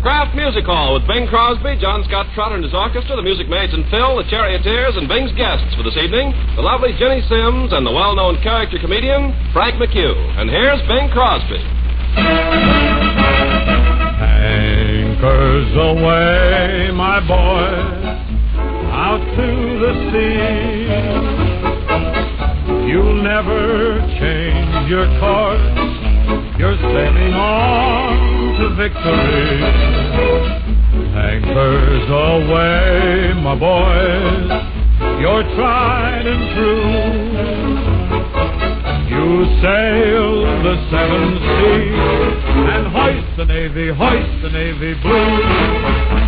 The Kraft Music Hall with Bing Crosby, John Scott Trotter and his orchestra, the Music Maids and Phil, the Charioteers, and Bing's guests for this evening, the lovely Ginny Simms and the well-known character comedian, Frank McHugh. And here's Bing Crosby. Anchors aweigh, my boy, out to the sea. You'll never change your course. You're sailing on to victory. Anchors aweigh, my boys. You're tried and true. You sail the seven seas and hoist the navy, hoist the navy blue.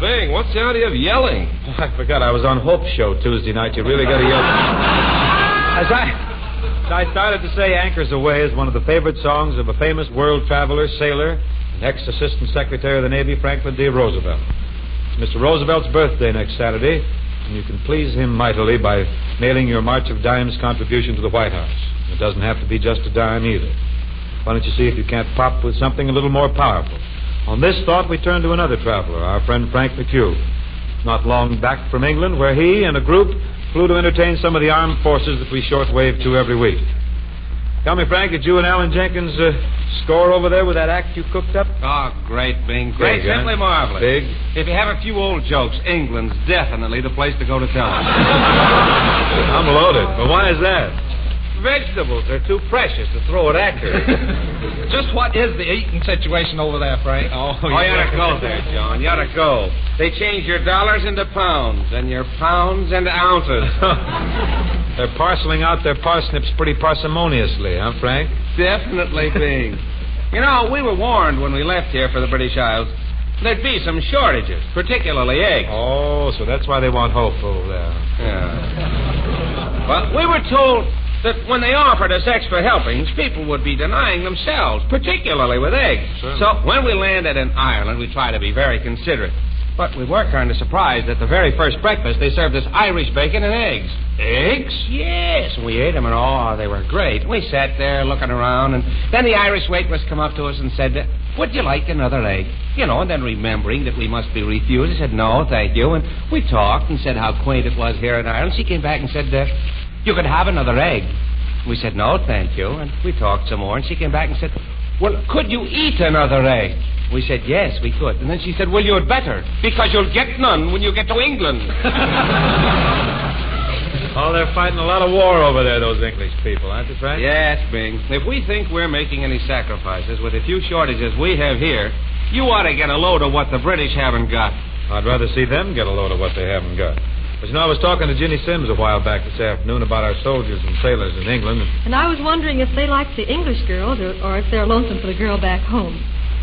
Bing, what's the idea of yelling? I forgot I was on Hope's show Tuesday night. You really got to yell. As I, I started to say, Anchors Aweigh is one of the favorite songs of a famous world traveler, sailor, and ex-assistant secretary of the Navy, Franklin D. Roosevelt. It's Mr. Roosevelt's birthday next Saturday, and you can please him mightily by mailing your March of Dimes contribution to the White House. It doesn't have to be just a dime either. Why don't you see if you can't pop with something a little more powerful? On this thought, we turn to another traveler, our friend Frank McHugh. Not long back from England, where he and a group flew to entertain some of the armed forces that we shortwave to every week. Tell me, Frank, did you and Allen Jenkins uh, score over there with that act you cooked up? Oh, great, Bing. Great, Big, huh? simply marvelous. Big? If you have a few old jokes, England's definitely the place to go to town. I'm loaded. But why is that? Vegetables are too precious to throw at actors. Just what is the eating situation over there, Frank? Oh, oh you ought to go there, John. You ought to go. They change your dollars into pounds and your pounds into ounces. They're parceling out their parsnips pretty parsimoniously, huh, Frank? Definitely, Bing. You know, we were warned when we left here for the British Isles there'd be some shortages, particularly eggs. Oh, so that's why they want Hope over there. Yeah. Well, we were told that when they offered us extra helpings, people would be denying themselves, particularly with eggs. Certainly. So when we landed in Ireland, we tried to be very considerate. But we were kind of surprised at the very first breakfast they served us Irish bacon and eggs. Eggs? Yes. And we ate them, and oh, they were great. We sat there looking around, and then the Irish waitress come up to us and said, "Would you like another egg?" You know, and then remembering that we must be refused, I said, "No, thank you." And we talked and said how quaint it was here in Ireland. She came back and said, uh, "You could have another egg." We said, "No, thank you." And we talked some more, and she came back and said, "Well, could you eat another egg?" We said, "Yes, we could." And then she said, "Well, you'd better, because you'll get none when you get to England." Oh, they're fighting a lot of war over there, those English people, aren't they, Frank? Yes, Bing. If we think we're making any sacrifices with the few shortages we have here, you ought to get a load of what the British haven't got. I'd rather see them get a load of what they haven't got. But you know, I was talking to Ginny Simms a while back this afternoon about our soldiers and sailors in England. And And I was wondering if they like the English girls or, or if they're lonesome for the girl back home.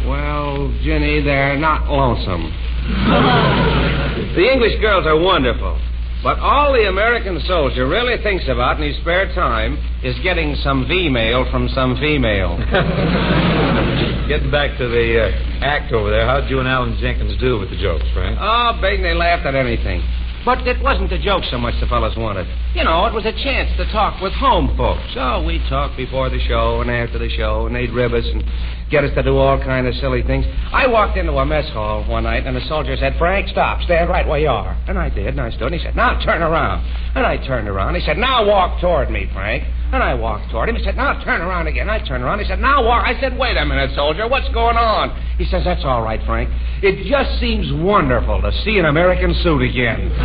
Well, Ginny, they're not lonesome. the English girls are wonderful. But all the American soldier really thinks about in his spare time is getting some V-mail from some female. getting back to the uh, act over there, how'd you and Allen Jenkins do with the jokes, Frank? Oh, Bing, they laughed at anything. But it wasn't the joke so much the fellas wanted. You know, it was a chance to talk with home folks. Oh, so we talked before the show and after the show, and they'd rib us, and get us to do all kind of silly things. I walked into a mess hall one night, and the soldier said, Frank, stop. Stand right where you are. And I did, and I stood, and he said, now turn around. And I turned around. He said, now walk toward me, Frank. And I walked toward him. He said, now turn around again. I turned around. He said, now walk. I said, wait a minute, soldier. What's going on? He says, that's all right, Frank. It just seems wonderful to see an American suit again.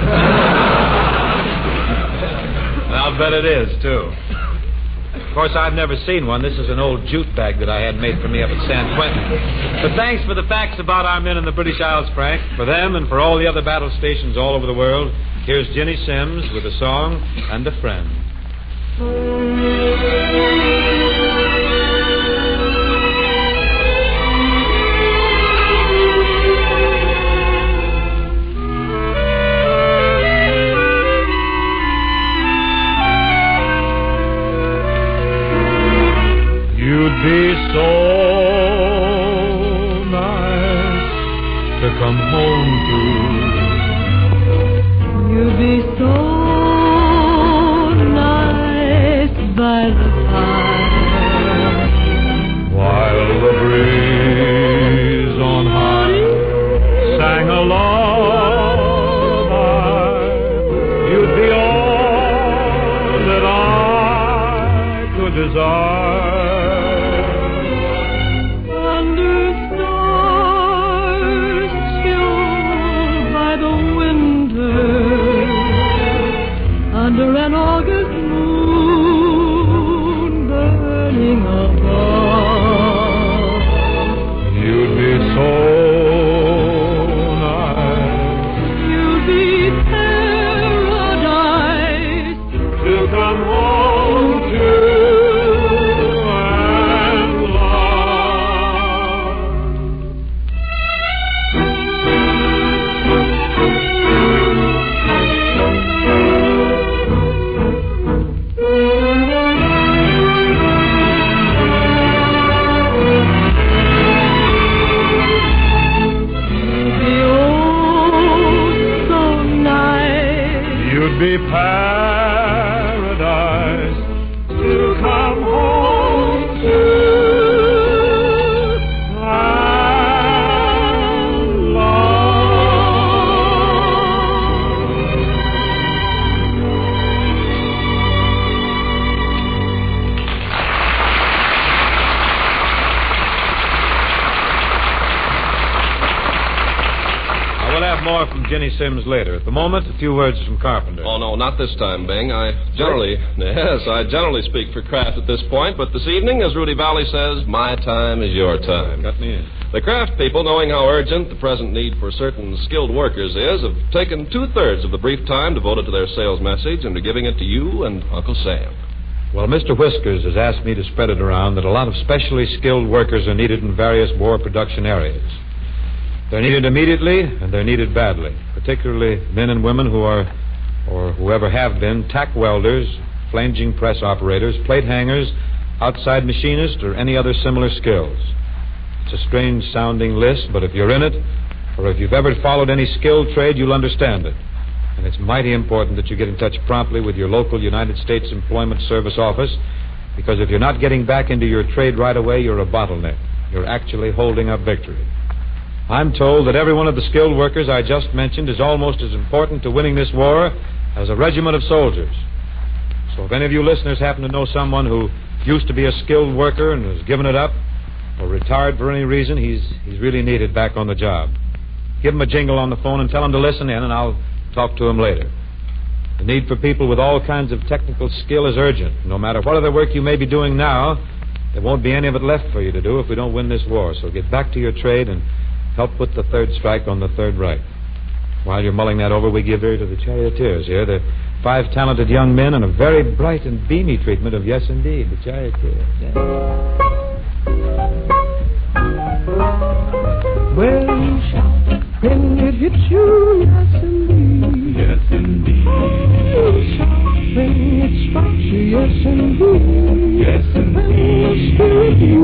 I'll bet it is, too. Of course, I've never seen one. This is an old jute bag that I had made for me up at San Quentin. But thanks for the facts about our men in the British Isles, Frank. For them and for all the other battle stations all over the world, here's Ginny Simms with a song and a friend. Have more from Ginny Simms later. At the moment, a few words from Carpenter. Oh, no, not this time, Bing. I generally, yes, I generally speak for Kraft at this point, but this evening, as Rudy Vallee says, my time is your time. Cut me in. The Kraft people, knowing how urgent the present need for certain skilled workers is, have taken two thirds of the brief time devoted to their sales message and are giving it to you and Uncle Sam. Well, Mr. Whiskers has asked me to spread it around that a lot of specially skilled workers are needed in various war production areas. They're needed immediately, and they're needed badly, particularly men and women who are, or whoever have been, tack welders, flanging press operators, plate hangers, outside machinists, or any other similar skills. It's a strange sounding list, but if you're in it, or if you've ever followed any skilled trade, you'll understand it. And it's mighty important that you get in touch promptly with your local United States Employment Service office, because if you're not getting back into your trade right away, you're a bottleneck. You're actually holding up victory. I'm told that every one of the skilled workers I just mentioned is almost as important to winning this war as a regiment of soldiers. So if any of you listeners happen to know someone who used to be a skilled worker and has given it up, or retired for any reason, he's, he's really needed back on the job. Give him a jingle on the phone and tell him to listen in, and I'll talk to him later. The need for people with all kinds of technical skill is urgent. No matter what other work you may be doing now, there won't be any of it left for you to do if we don't win this war. So get back to your trade and help put the third strike on the third Reich. While you're mulling that over, we give ear to the charioteers here. They're five talented young men and a very bright and beamy treatment of yes, indeed, the charioteers. Yeah. Well, you shout when it hits you, yes indeed. Yes, indeed. You shout when it strikes you, yes indeed. Yes, When the indeed. spirit you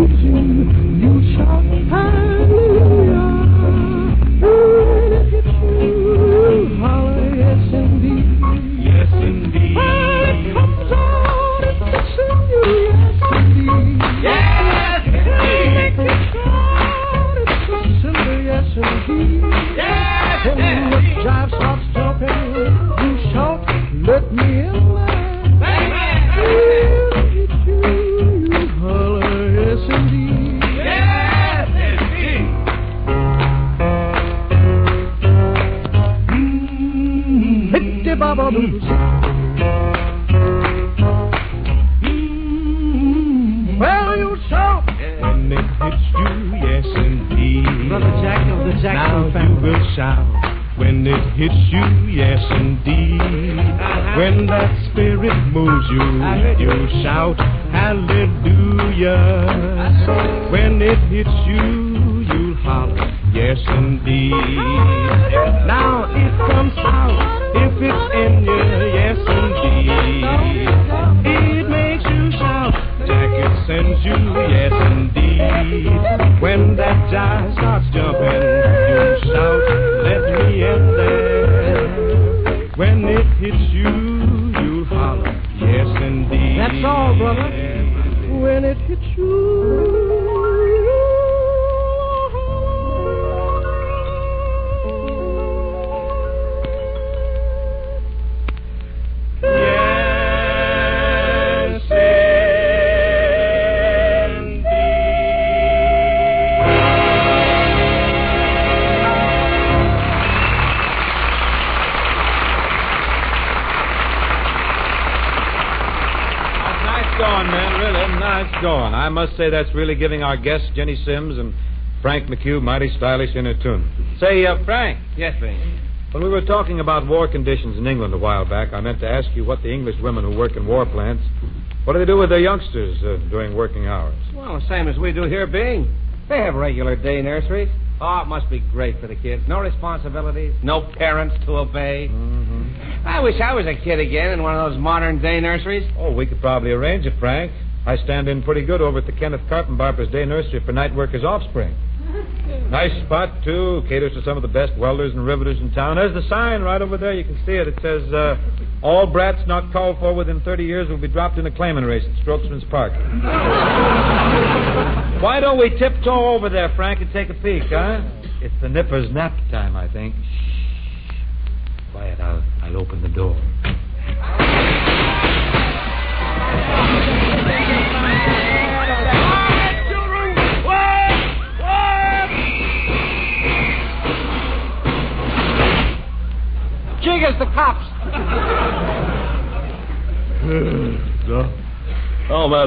shout hallelujah. When it hits you, you'll holler, yes indeed. Now it comes out if it's in you, yes indeed. It makes you shout, Jack it sends you, yes indeed. When that jive starts jumping, you shout, let me in it hits you. Going, man. Really nice going. I must say that's really giving our guests, Ginny Simms and Frank McHugh, mighty stylish in a tune. Say, uh, Frank, Yes, Bing. when we were talking about war conditions in England a while back, I meant to ask you what the English women who work in war plants, what do they do with their youngsters uh, during working hours? Well, the same as we do here, Bing. They have regular day nurseries. Oh, it must be great for the kids. No responsibilities, no parents to obey. Mm-hmm. I wish I was a kid again in one of those modern day nurseries. Oh, we could probably arrange it, Frank. I stand in pretty good over at the Kenneth Karpenbarper's Day Nursery for night workers' offspring. Nice spot, too. Caters to some of the best welders and riveters in town. There's the sign right over there. You can see it. It says, uh, all brats not called for within 30 years will be dropped in a claiming race at Strokesman's Park. Why don't we tiptoe over there, Frank, and take a peek, huh? It's the nipper's nap time, I think. Shh. Quiet, I'll,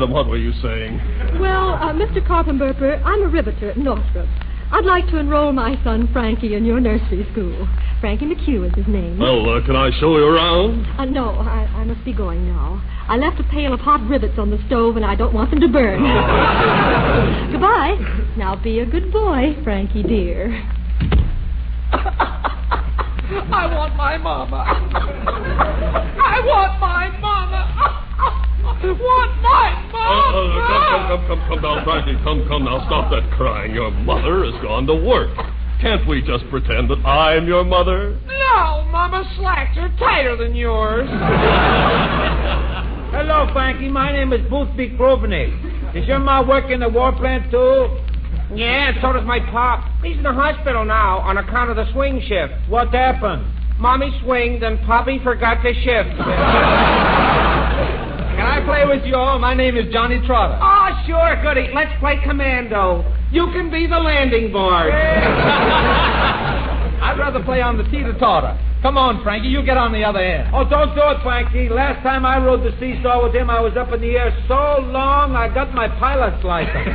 madam, what were you saying? Well, uh, Mr. Carpenberper, I'm a riveter at Northrop. I'd like to enroll my son Frankie in your nursery school. Frankie McHugh is his name. Well, uh, can I show you around? Uh, no, I, I must be going now. I left a pail of hot rivets on the stove, and I don't want them to burn. Goodbye. Now be a good boy, Frankie dear. I want my mama. I want my mama. want my come, mama. come, come, come, come down, Frankie. Come, come now. Stop that crying. Your mother has gone to work. Can't we just pretend that I'm your mother? No, Mama's slacks are tighter than yours. Hello, Frankie. My name is Boothby Krovnik. Does your ma work in the war plant, too? Yeah, and so does my pop. He's in the hospital now on account of the swing shift. What happened? Mommy swinged and Poppy forgot to shift. Can I play with you all? My name is Johnny Trotter. oh, sure, goody. Let's play commando. You can be the landing board. I'd rather play on the teeter-totter. Come on, Frankie, you get on the other end. Oh, don't do it, Frankie. Last time I rode the seesaw with him, I was up in the air so long I got my pilot's license.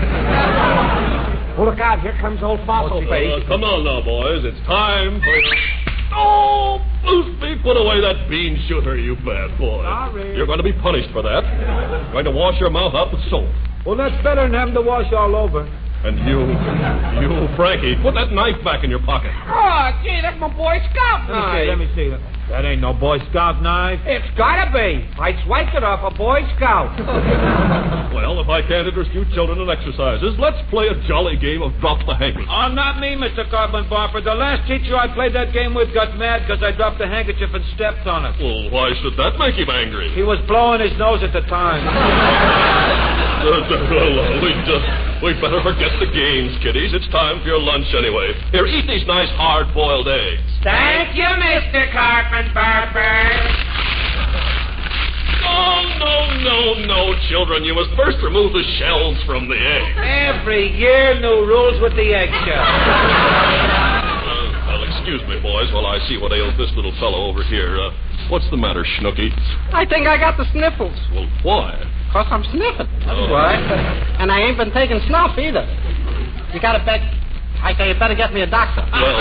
Oh, look out. Here comes old Fossil Face. Uh, come on now, boys. It's time for. Oh, Boothby, put away that bean shooter, you bad boy. Sorry. You're going to be punished for that. Going to wash your mouth out with soap. Well, that's better than having to wash all over. And you, you, Frankie, put that knife back in your pocket. Oh, gee, that's my Boy Scout knife. Let me see. Let me see. That ain't no Boy Scout knife. It's gotta be. I swiped it off a Boy Scout. Well, if I can't interest you children in exercises, let's play a jolly game of drop the handkerchief. Oh, not me, Mr. Carpenbarper. The last teacher I played that game with got mad because I dropped the handkerchief and stepped on it. Well, why should that make him angry? He was blowing his nose at the time. Uh, well, we just, We'd better forget the games, kiddies. It's time for your lunch anyway. Here, eat these nice hard boiled eggs. Thank you, Mr. Carpenter. Oh, no, no, no, children. You must first remove the shells from the eggs. Every year, new rules with the eggshell. well, well, excuse me, boys, while I see what ails this little fellow over here. Uh, what's the matter, Schnooky? I think I got the sniffles. Well, why? Because I'm sniffing. That's Oh. why. And I ain't been taking snuff either. You gotta bet. I say you better get me a doctor. Well,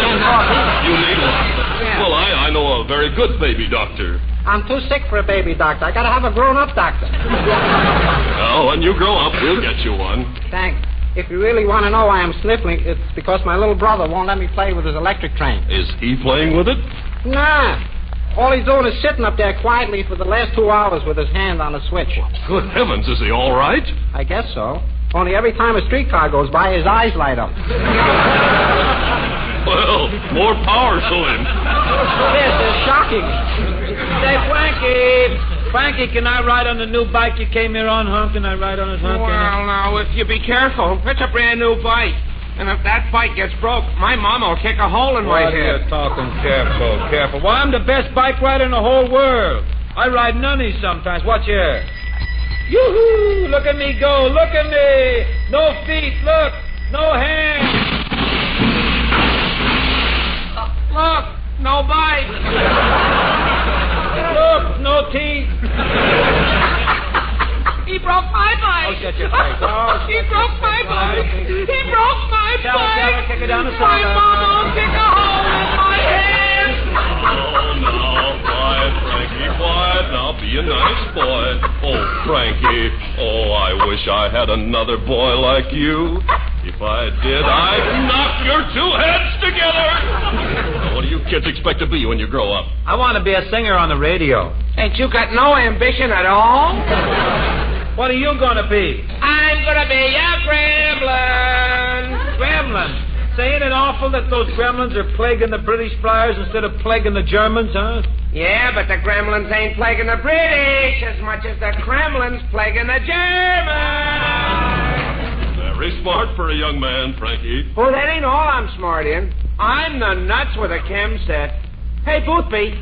you need one. Yeah. Well, I, I know a very good baby doctor. I'm too sick for a baby doctor. I gotta have a grown-up doctor. Oh, when you grow up, we'll get you one. Thanks. If you really want to know why I'm sniffling, it's because my little brother won't let me play with his electric train. Is he playing with it? Nah. All he's doing is sitting up there quietly for the last two hours with his hand on the switch. Good heavens, is he all right? I guess so. Only every time a streetcar goes by, his eyes light up. Well, more power to him. This is shocking. Say, Frankie. Frankie, can I ride on the new bike you came here on, huh? Can I ride on it, huh? Can Well, now, if you be careful, it's a brand new bike. And if that bike gets broke, my mama will kick a hole in my What are you head. talking? Careful, careful. Well, I'm the best bike rider in the whole world. I ride nunnies sometimes. Watch here. Yoo-hoo! Look at me go. Look at me. No feet. Look. No hands. Look, no bike. Look. No teeth. He broke my bike. Oh, shut your face. Oh, he broke my bike. He broke my Tell her, tell her, bike. kick her down the my cellar. mama will kick a hole in my head. Oh, now, quiet, Frankie, quiet. Now, be a nice boy. Oh, Frankie. Oh, I wish I had another boy like you. If I did, I'd knock your two heads together. Now, what do you kids expect to be when you grow up? I want to be a singer on the radio. Ain't you got no ambition at all? What are you going to be? I'm gonna be a gremlin. Gremlin. Say, ain't it awful that those gremlins are plaguing the British flyers instead of plaguing the Germans, huh? Yeah, but the gremlins ain't plaguing the British as much as the Kremlin's plaguing the Germans. Very smart for a young man, Frankie. Well, that ain't all I'm smart in. I'm the nuts with a chem set. Hey, Boothby,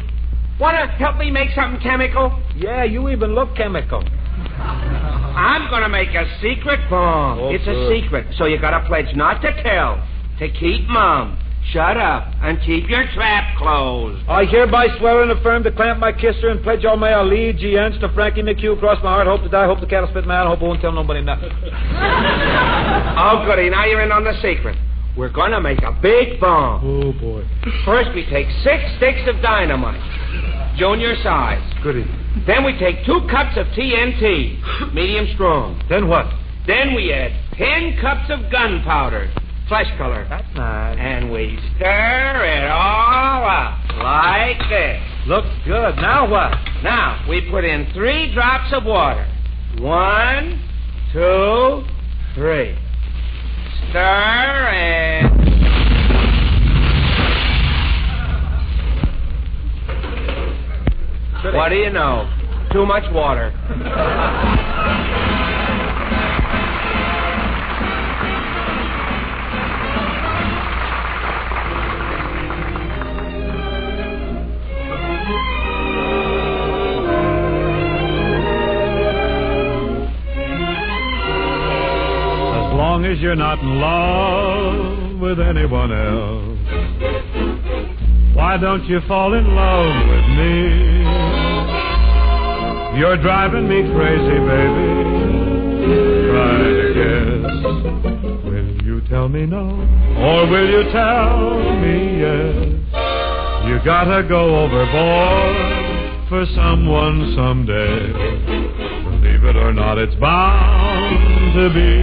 wanna help me make something chemical? Yeah, you even look chemical. I'm gonna make a secret bomb. Oh, it's a secret, so you gotta pledge not to tell, to keep mum, shut up, and keep your trap closed. I hereby swear and affirm to clamp my kisser and pledge all my allegiance to Frankie McHugh, cross my heart, hope to die, hope the cattle spit out, hope I won't tell nobody nothing. Oh, goody, now you're in on the secret. We're gonna make a big bomb. Oh, boy. First, we take six sticks of dynamite, junior size. Goody. Then we take two cups of TNT, medium strong. Then what? Then we add ten cups of gunpowder, flesh color. That's nice. And we stir it all up like this. Looks good. Now what? Now, we put in three drops of water. One, two, three. Stir and. What do you know? Too much water. As long as you're not in love with anyone else, why don't you fall in love with me? You're driving me crazy, baby. Try to guess. Will you tell me no? Or will you tell me yes? You gotta go overboard for someone someday. Believe it or not, it's bound to be.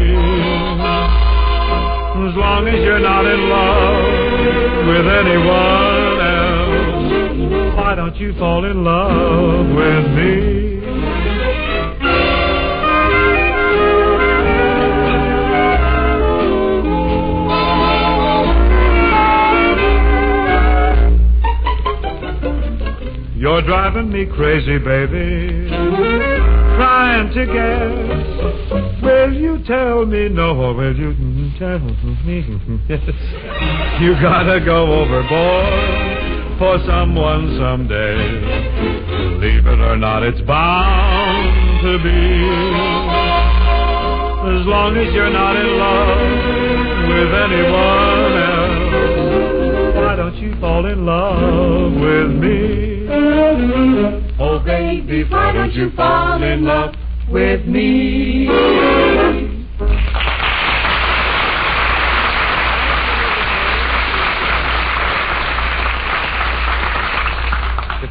As long as you're not in love with anyone why don't you fall in love with me? You're driving me crazy, baby. Trying to guess. Will you tell me no, or will you tell me yes? You gotta go overboard for someone someday. Believe it or not, it's bound to be. As long as you're not in love with anyone else, why don't you fall in love with me? Oh, baby, why don't you fall in love with me?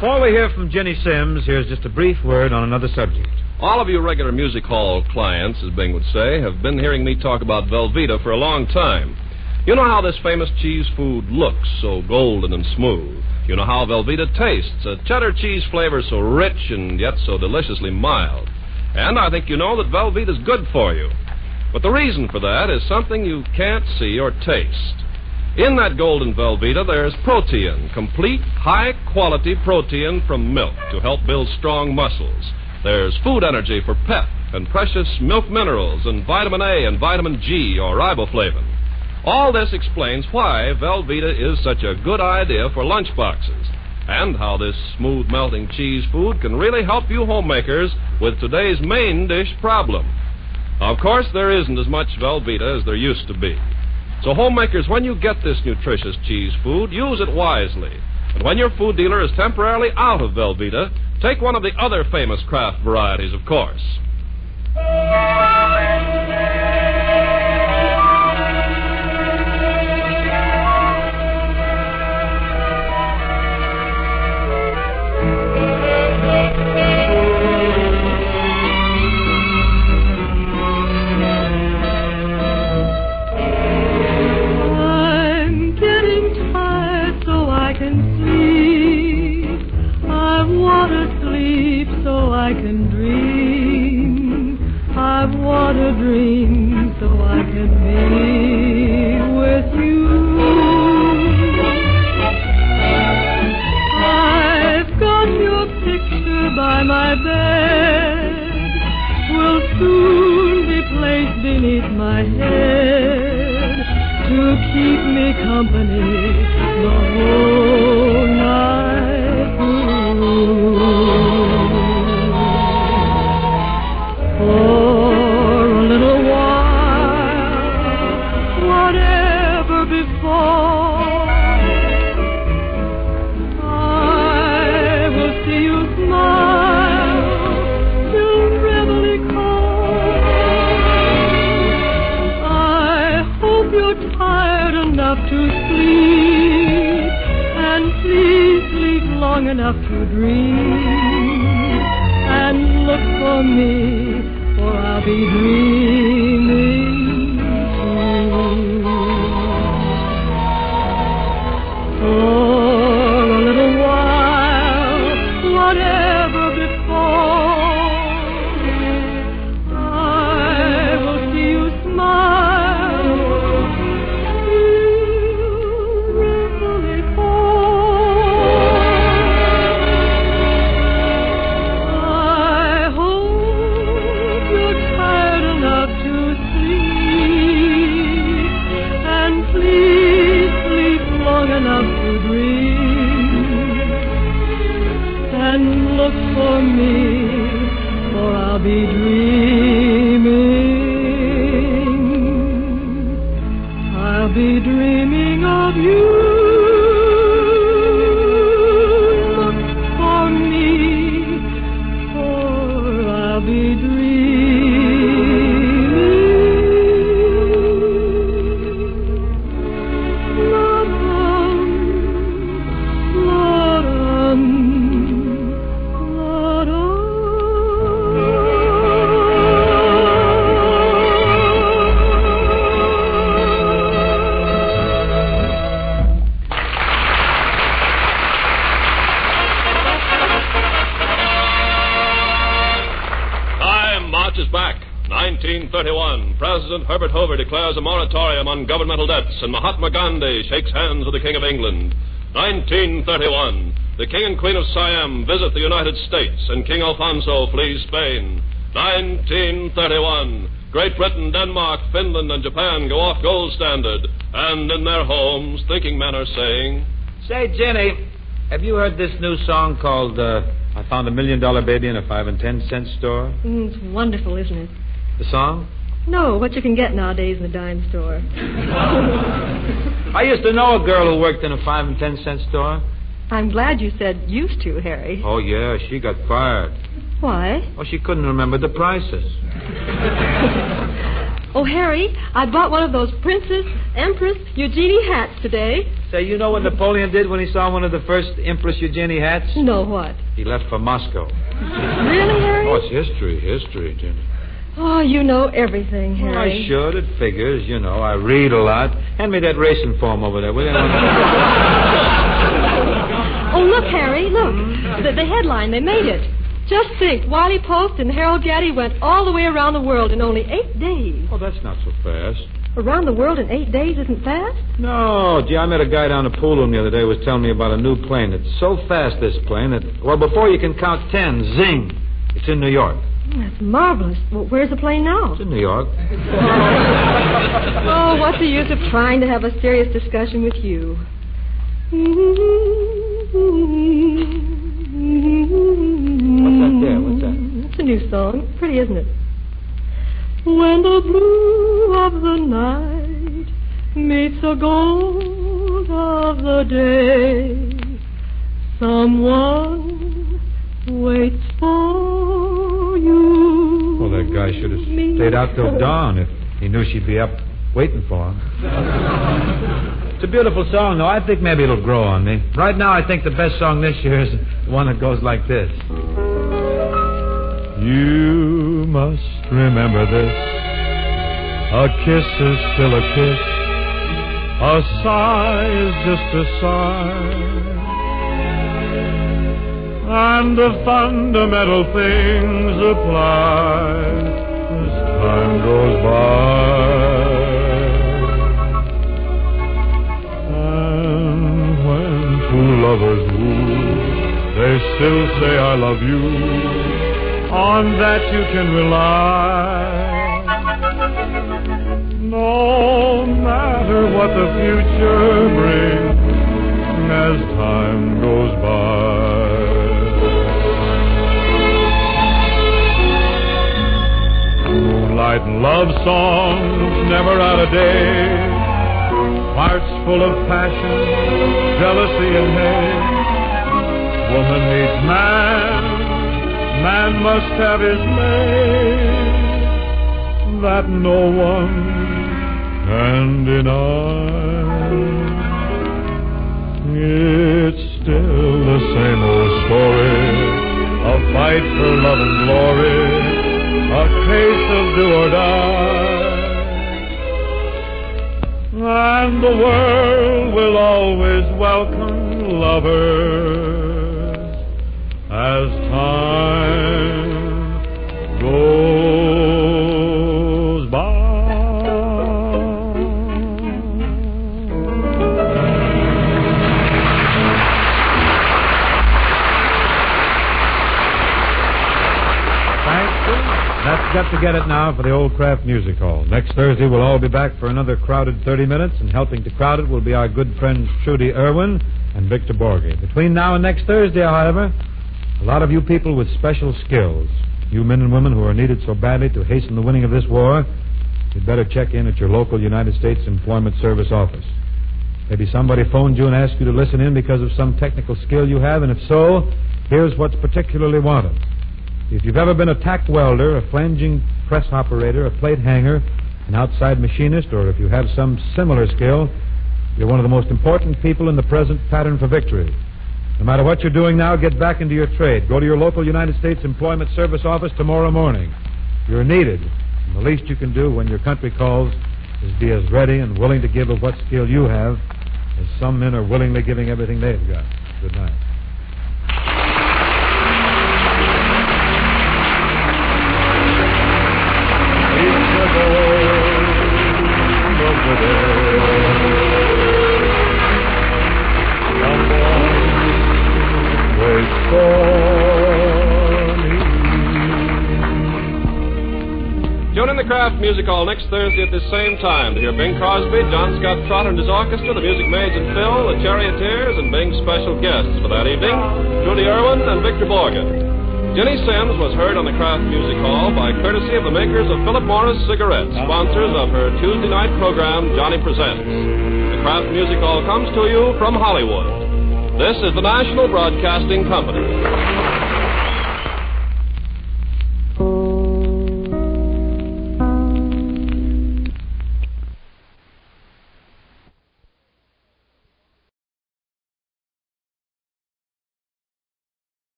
Before we hear from Ginny Simms, here's just a brief word on another subject. All of you regular music hall clients, as Bing would say, have been hearing me talk about Velveeta for a long time. You know how this famous cheese food looks so golden and smooth. You know how Velveeta tastes, a cheddar cheese flavor so rich and yet so deliciously mild. And I think you know that Velveeta's good for you. But the reason for that is something you can't see or taste. In that golden Velveeta, there's protein, complete, high quality protein from milk to help build strong muscles. There's food energy for pep and precious milk minerals and vitamin A and vitamin G or riboflavin. All this explains why Velveeta is such a good idea for lunch boxes and how this smooth melting cheese food can really help you homemakers with today's main dish problem. Of course, there isn't as much Velveeta as there used to be. So, homemakers, when you get this nutritious cheese food, use it wisely. And when your food dealer is temporarily out of Velveeta, take one of the other famous Kraft varieties, of course. Want to dream so I can be with you. I've got your picture by my bed. Will soon be placed beneath my head to keep me company the whole night through. Enough to dream, and look for me, for I'll be dreaming Herbert Hoover declares a moratorium on governmental debts, and Mahatma Gandhi shakes hands with the King of England. 1931. The King and Queen of Siam visit the United States, and King Alfonso flees Spain. 1931. Great Britain, Denmark, Finland, and Japan go off gold standard, and in their homes, thinking men are saying, Say, Ginny, have you heard this new song called uh, I found a million dollar baby in a five and ten cent store. Mm, it's wonderful, isn't it? The song? No, what you can get nowadays in a dime store. I used to know a girl who worked in a five and ten cent store. I'm glad you said used to, Harry. Oh, yeah, she got fired. Why? Oh, she couldn't remember the prices. Oh, Harry, I bought one of those Princess Empress Eugenie hats today. Say, you know what Napoleon did when he saw one of the first Empress Eugenie hats? No, what? He left for Moscow. Really, Harry? Oh, it's history, history, Ginny. Oh, you know everything, Well, Harry. I should. It figures, you know. I read a lot. Hand me that racing form over there, will you? Oh, look, Harry, look. Mm-hmm. The, the headline, they made it. Just think, Wiley Post and Harold Gatty went all the way around the world in only eight days. oh, that's not so fast. Around the world in eight days isn't fast? No, gee, I met a guy down the pool room the other day who was telling me about a new plane. It's so fast, this plane, that, well, before you can count ten, zing, it's in New York. That's marvelous. Well, where's the plane now? It's in New York. Oh, what's the use of trying to have a serious discussion with you? What's that there? What's that? It's a new song. Pretty, isn't it? When the blue of the night meets the gold of the day, someone waits for that guy should have stayed out till dawn if he knew she'd be up waiting for him. it's a beautiful song, though. I think maybe it'll grow on me. Right now, I think the best song this year is the one that goes like this. You must remember this. A kiss is still a kiss. A sigh is just a sigh. And the fundamental things apply as time goes by. And when two lovers woo, they still say I love you. On that you can rely. No matter what the future brings as time goes by. And love songs never out of date. Hearts full of passion, jealousy and hate. Woman needs man, man must have his mate. That no one can deny. It's still the same old story. A fight for love and glory. A case of do or die. And the world will always welcome lovers as time got to get it now for the Old Kraft Music Hall. Next Thursday, we'll all be back for another crowded 30 minutes, and helping to crowd it will be our good friends Trudy Erwin and Victor Borge. Between now and next Thursday, however, a lot of you people with special skills, you men and women who are needed so badly to hasten the winning of this war, you'd better check in at your local United States Employment Service office. Maybe somebody phoned you and asked you to listen in because of some technical skill you have, and if so, here's what's particularly wanted. If you've ever been a tack welder, a flanging press operator, a plate hanger, an outside machinist, or if you have some similar skill, you're one of the most important people in the present pattern for victory. No matter what you're doing now, get back into your trade. Go to your local United States Employment Service office tomorrow morning. You're needed. And the least you can do when your country calls is be as ready and willing to give of what skill you have as some men are willingly giving everything they've got. Good night. Kraft Music Hall next Thursday at the same time to hear Bing Crosby, John Scott Trotter and his orchestra, the Music Maids and Phil, the Charioteers, and Bing's special guests for that evening, Trudy Erwin and Victor Borge. Ginny Simms was heard on the Kraft Music Hall by courtesy of the makers of Philip Morris cigarettes, sponsors of her Tuesday night program, Johnny Presents. The Kraft Music Hall comes to you from Hollywood. This is the National Broadcasting Company.